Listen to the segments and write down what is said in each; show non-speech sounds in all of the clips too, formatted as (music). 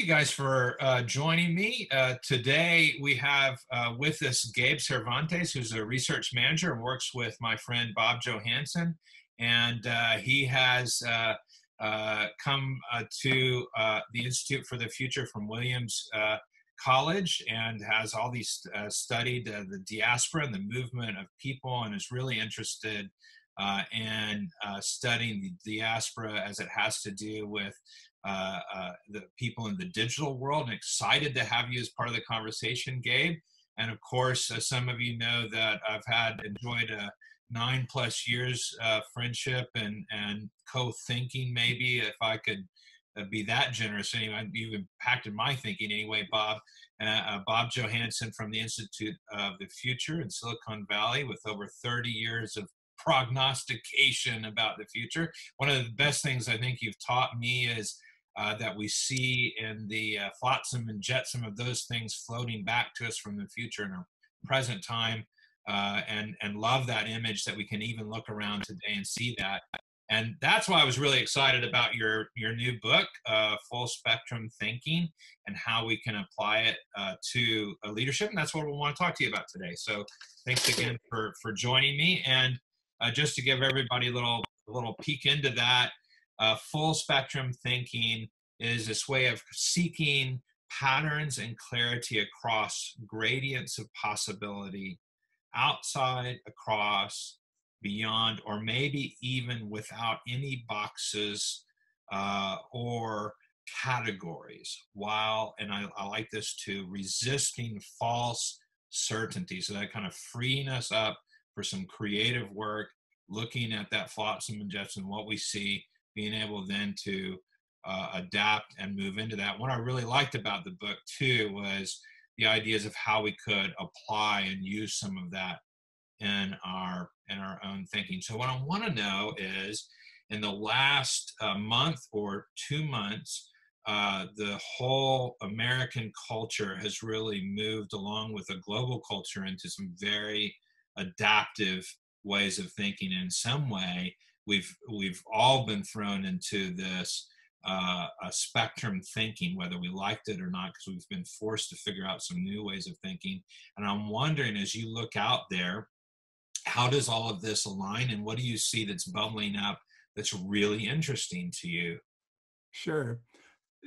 you guys for uh, joining me. Uh, today we have uh, with us Gabe Cervantes, who's a research manager and works with my friend Bob Johansen. And uh, he has uh, uh, come to the Institute for the Future from Williams College and has all these studied the diaspora and the movement of people and is really interested in studying the diaspora as it has to do with uh, uh, the people in the digital world and excited to have you as part of the conversation, Gabe. And of course, uh, some of you know that I've had enjoyed a nine plus years uh, friendship and, and co-thinking maybe if I could uh, be that generous anyway. You've impacted my thinking anyway, Bob. Uh, Bob Johansen from the Institute of the Future in Silicon Valley with over 30 years of prognostication about the future. One of the best things I think you've taught me is uh, that we see in the uh, flotsam and jetsam of those things floating back to us from the future in our present time uh, and and love that image that we can even look around today and see that and that's why I was really excited about your your new book, uh, Full Spectrum Thinking, and how we can apply it uh, to leadership. And that's what we want to talk to you about today. So thanks again for for joining me. And uh, just to give everybody a little a little peek into that, uh, full spectrum thinking is this way of seeking patterns and clarity across gradients of possibility outside, across, beyond, or maybe even without any boxes uh, or categories, while, and I, I like this too, resisting false certainty. So that kind of freeing us up for some creative work, looking at that flotsam and jetsam, what we see, being able then to uh, adapt and move into that. What I really liked about the book too was the ideas of how we could apply and use some of that in our in our own thinking. So what I want to know is, in the last uh, month or two months, uh, the whole American culture has really moved along with a global culture into some very adaptive ways of thinking. In some way, we've we've all been thrown into this uh, a spectrum thinking, whether we liked it or not, because we've been forced to figure out some new ways of thinking. And I'm wondering, as you look out there, how does all of this align, and what do you see that's bubbling up that's really interesting to you? Sure.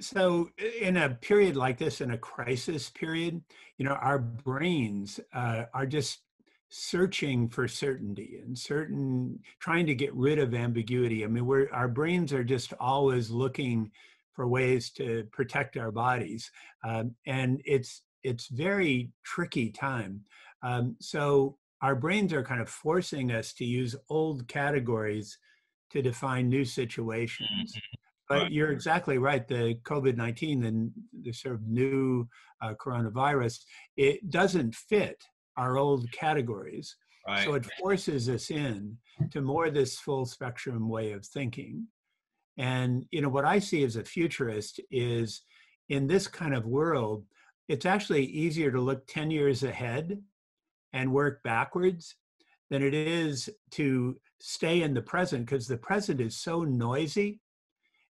So, in a period like this, in a crisis period, you know, our brains uh, are just searching for certainty and certain trying to get rid of ambiguity. I mean we're our brains are just always looking for ways to protect our bodies um, and it's it's very tricky time. Um, so our brains are kind of forcing us to use old categories to define new situations. Mm-hmm. but you're exactly right the covid-19 and the sort of new uh, coronavirus it doesn't fit our old categories. Right. So it forces us in to more this full spectrum way of thinking. And you know what I see as a futurist is in this kind of world, it's actually easier to look 10 years ahead and work backwards than it is to stay in the present because the present is so noisy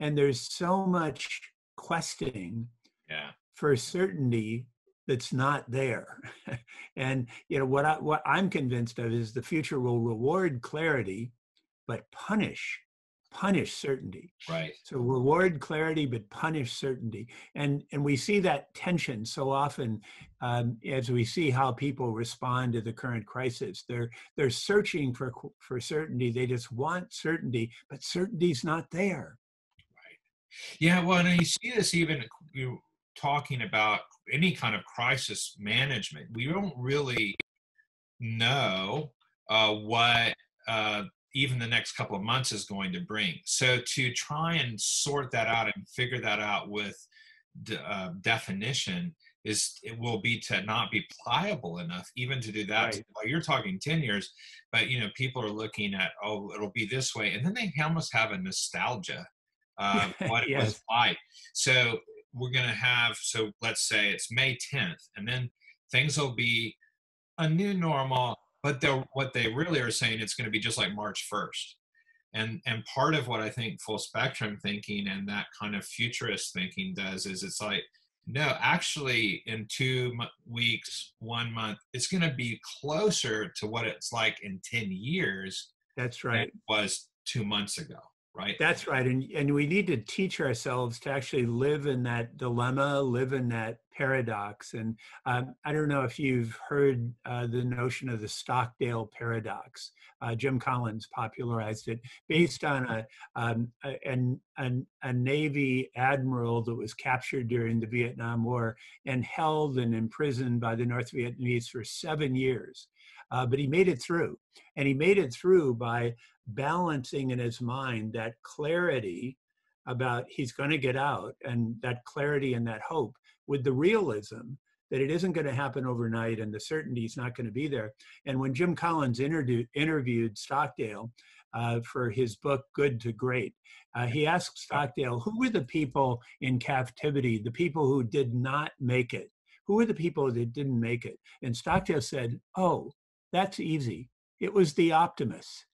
and there's so much questing yeah. for certainty that's not there. (laughs) and you know what I what I'm convinced of is the future will reward clarity, but punish punish certainty. Right. So reward clarity, but punish certainty. And and we see that tension so often um, as we see how people respond to the current crisis. They're they're searching for for certainty. They just want certainty, but certainty's not there. Right. Yeah. Well, and you see this even you talking about any kind of crisis management. We don't really know uh, what uh, even the next couple of months is going to bring. So to try and sort that out and figure that out with uh, definition is it will be to not be pliable enough even to do that right. well, you're talking 10 years but you know people are looking at oh it'll be this way and then they almost have a nostalgia (laughs) of what yes. it was like so we're going to have so let's say it's may 10th and then things will be a new normal but they're what they really are saying it's going to be just like march 1st and and part of what i think full spectrum thinking and that kind of futurist thinking does is it's like no actually in two weeks one month it's going to be closer to what it's like in 10 years that's right. was two months ago right. That's right and and we need to teach ourselves to actually live in that dilemma live in that paradox and um, i don't know if you've heard uh, the notion of the stockdale paradox. Uh, jim collins popularized it based on a, um, a, a, a, navy admiral that was captured during the vietnam war and held and imprisoned by the north vietnamese for seven years. Uh, but he made it through and he made it through by balancing in his mind that clarity about he's going to get out and that clarity and that hope with the realism that it isn't going to happen overnight and the certainty is not going to be there. And when Jim Collins interviewed, Stockdale uh, for his book Good to Great, uh, he asked Stockdale, who were the people in captivity, the people who did not make it? Who were the people that didn't make it? And Stockdale said, oh, that's easy. It was the optimists.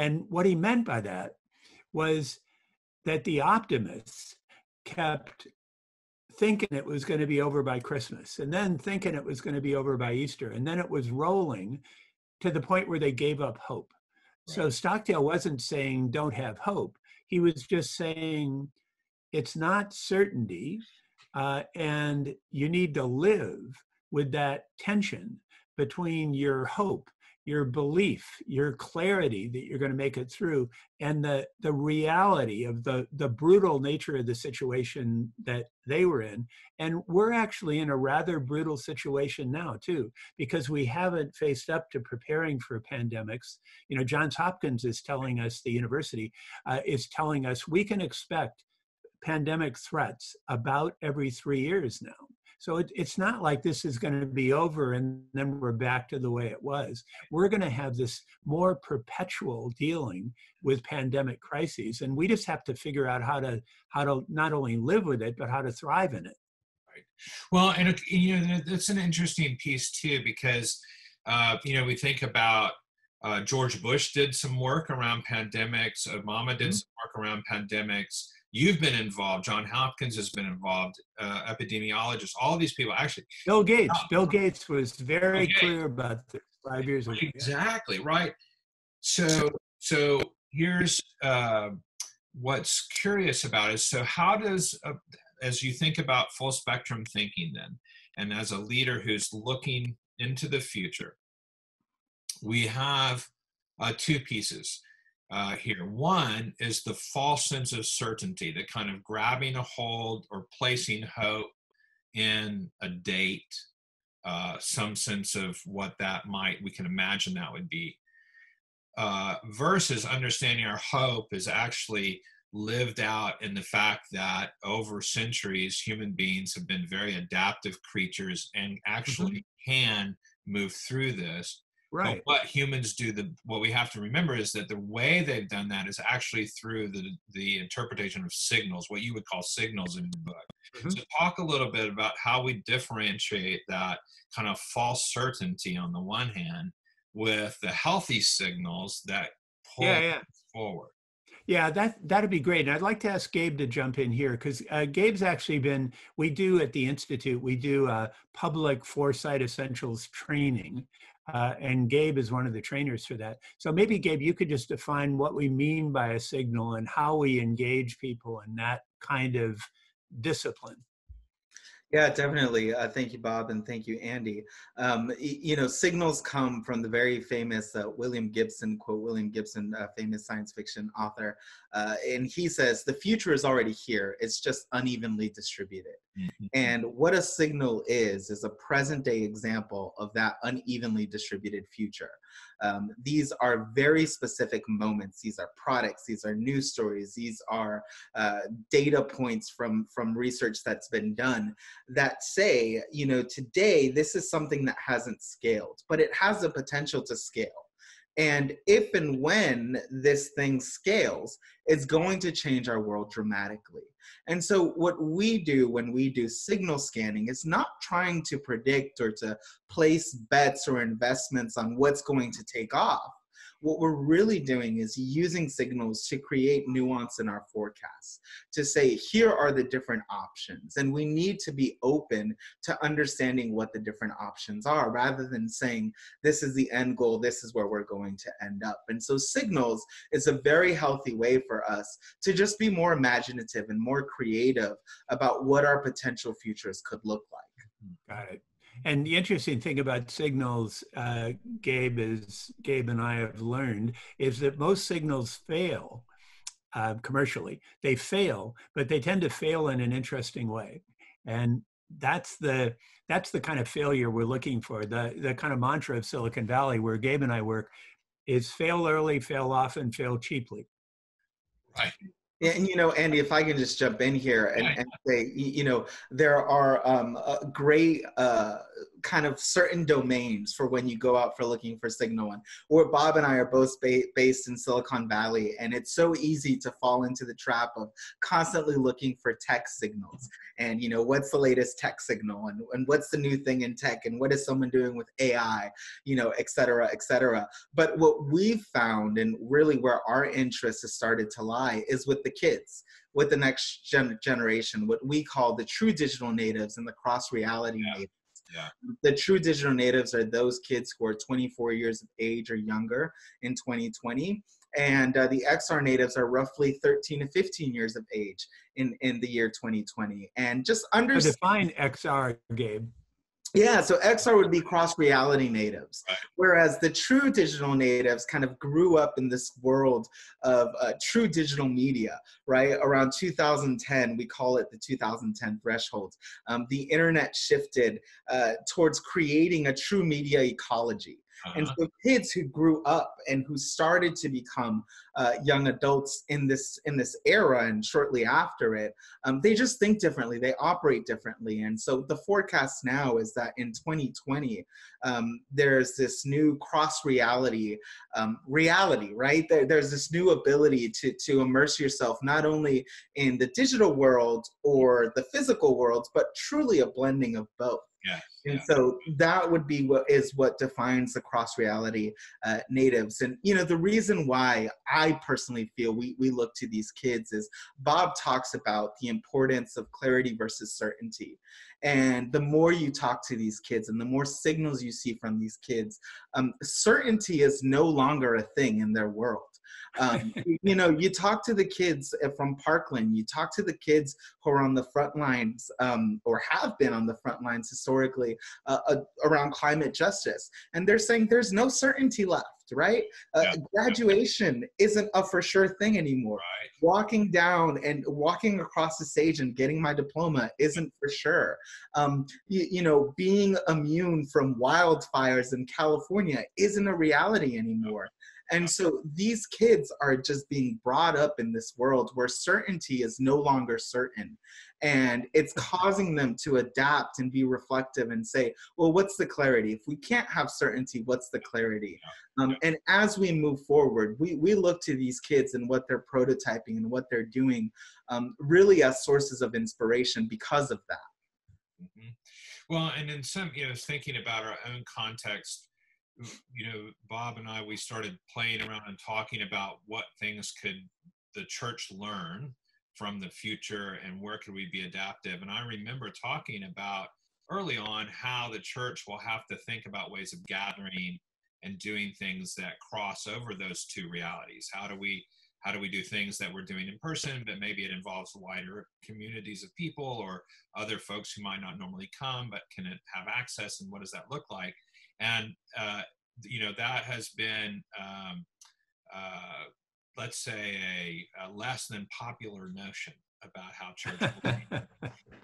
And what he meant by that was that the optimists kept thinking it was going to be over by Christmas and then thinking it was going to be over by Easter. And then it was rolling to the point where they gave up hope. Right. So Stockdale wasn't saying don't have hope. He was just saying it's not certainty uh, and you need to live with that tension between your hope your belief, your clarity that you're going to make it through, and the the reality of the the brutal nature of the situation that they were in. And we're actually in a rather brutal situation now too, because we haven't faced up to preparing for pandemics. You know, Johns Hopkins is telling us, the university uh, is telling us we can expect pandemic threats about every three years now. So it, it's not like this is going to be over and then we're back to the way it was. We're going to have this more perpetual dealing with pandemic crises, and we just have to figure out how to how to not only live with it but how to thrive in it. Right. Well, and you know that's an interesting piece too because uh, you know we think about uh, George Bush did some work around pandemics. Obama did mm-hmm. some work around pandemics you've been involved. John hopkins has been involved uh, epidemiologists all these people actually. Bill gates. uh, bill gates was very okay. clear about this five years ago. Exactly right. So so here's uh, what's curious about is so how does uh, as you think about full spectrum thinking then and as a leader who's looking into the future we have uh, two pieces uh, here. One is the false sense of certainty, the kind of grabbing a hold or placing hope in a date, uh, some sense of what that might, we can imagine that would be, uh, versus understanding our hope is actually lived out in the fact that over centuries, human beings have been very adaptive creatures and actually mm-hmm. can move through this Right. But what humans do, the what we have to remember is that the way they've done that is actually through the the interpretation of signals, what you would call signals in your book. Mm-hmm. So talk a little bit about how we differentiate that kind of false certainty on the one hand with the healthy signals that pull yeah, yeah. forward. Yeah, that that'd be great. And I'd like to ask Gabe to jump in here because uh, Gabe's actually been. We do at the institute. We do uh, public foresight essentials training, uh, and Gabe is one of the trainers for that. So maybe, Gabe, you could just define what we mean by a signal and how we engage people in that kind of discipline. Yeah, definitely. Uh, thank you, Bob, and thank you, Andy. Um, you know, signals come from the very famous uh, William Gibson quote. William Gibson, a famous science fiction author, uh, and he says, "The future is already here. It's just unevenly distributed." Mm-hmm. And what a signal is is a present-day example of that unevenly distributed future. Um, these are very specific moments. These are products. These are news stories. These are uh, data points from from research that's been done that say, you know, today this is something that hasn't scaled, but it has the potential to scale. And if and when this thing scales, it's going to change our world dramatically. And so, what we do when we do signal scanning is not trying to predict or to place bets or investments on what's going to take off. What we're really doing is using signals to create nuance in our forecasts, to say, here are the different options. And we need to be open to understanding what the different options are rather than saying, this is the end goal, this is where we're going to end up. And so, signals is a very healthy way for us to just be more imaginative and more creative about what our potential futures could look like. Mm-hmm. Got it. And the interesting thing about signals, uh, Gabe is Gabe and I have learned, is that most signals fail uh, commercially. They fail, but they tend to fail in an interesting way, and that's the that's the kind of failure we're looking for. The the kind of mantra of Silicon Valley, where Gabe and I work, is fail early, fail often, fail cheaply. Right. And you know, Andy, if I can just jump in here and, and say, you know, there are um, great uh, kind of certain domains for when you go out for looking for signal. And where Bob and I are both ba- based in Silicon Valley, and it's so easy to fall into the trap of constantly looking for tech signals. And you know, what's the latest tech signal, and, and what's the new thing in tech, and what is someone doing with AI, you know, et cetera, et cetera. But what we've found, and really where our interest has started to lie, is with the kids with the next gen- generation, what we call the true digital natives and the cross reality yeah. natives. Yeah. The true digital natives are those kids who are 24 years of age or younger in 2020. And uh, the XR natives are roughly 13 to 15 years of age in, in the year 2020. And just understand. Define XR, Gabe. Yeah, so XR would be cross reality natives, right. whereas the true digital natives kind of grew up in this world of uh, true digital media, right? Around 2010, we call it the 2010 threshold. Um, the internet shifted uh, towards creating a true media ecology. Uh-huh. And so kids who grew up and who started to become uh, young adults in this in this era and shortly after it, um, they just think differently. They operate differently. And so the forecast now is that in 2020, um, there's this new cross reality um, reality, right? There, there's this new ability to to immerse yourself not only in the digital world or the physical worlds, but truly a blending of both. Yeah. And yeah. so that would be what is what defines the cross reality uh, natives. And you know the reason why I personally feel we we look to these kids is Bob talks about the importance of clarity versus certainty. And the more you talk to these kids and the more signals you see from these kids, um, certainty is no longer a thing in their world. Um, (laughs) you know, you talk to the kids uh, from Parkland, you talk to the kids who are on the front lines um, or have been on the front lines historically uh, uh, around climate justice, and they're saying there's no certainty left right? Uh, yeah. Graduation isn't a for sure thing anymore. Right. Walking down and walking across the stage and getting my diploma isn't for sure. Um, you, you, know, being immune from wildfires in California isn't a reality anymore. And so these kids are just being brought up in this world where certainty is no longer certain. And it's (laughs) causing them to adapt and be reflective and say, well, what's the clarity? If we can't have certainty, what's the clarity? Um, and as we move forward, we, we look to these kids and what they're prototyping and what they're doing um, really as sources of inspiration because of that. Mm-hmm. Well, and in some, you know, thinking about our own context, you know, Bob and I, we started playing around and talking about what things could the church learn from the future and where could we be adaptive. And I remember talking about early on how the church will have to think about ways of gathering and doing things that cross over those two realities. How do we how do we do things that we're doing in person, but maybe it involves wider communities of people or other folks who might not normally come but can have access, and what does that look like? And uh, you know that has been um, uh, let's say a, a, less than popular notion about how church (laughs)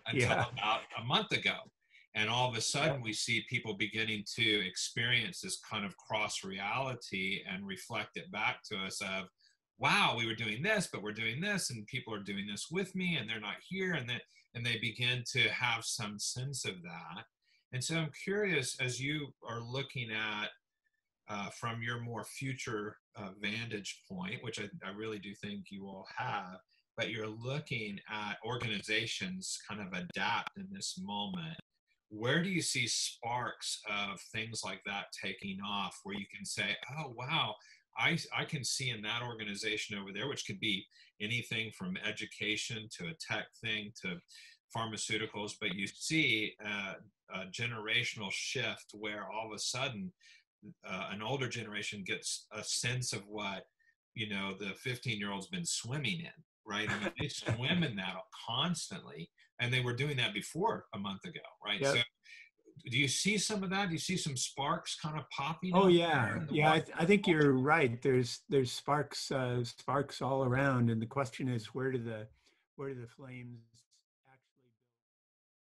until yeah. about a month ago. And all of a sudden we see people beginning to experience this kind of cross reality and reflect it back to us of wow we were doing this but we're doing this and people are doing this with me and they're not here. And then and they begin to have some sense of that and so I'm curious, as you are looking at uh, from your more future uh, vantage point, which I, I, really do think you all have, but you're looking at organizations kind of adapt in this moment. Where do you see sparks of things like that taking off where you can say, oh, wow, I, I can see in that organization over there, which could be anything from education to a tech thing to pharmaceuticals, but you see uh, a generational shift where all of a sudden uh, an older generation gets a sense of what you know the 15 year old's been swimming in right? I mean they (laughs) swim in that constantly and they were doing that before a month ago right? Yep. so do you see some of that? Do you see some sparks kind of popping oh yeah. yeah I, th- I, think you're right. There's there's sparks uh, sparks all around and the question is where do the where do the flames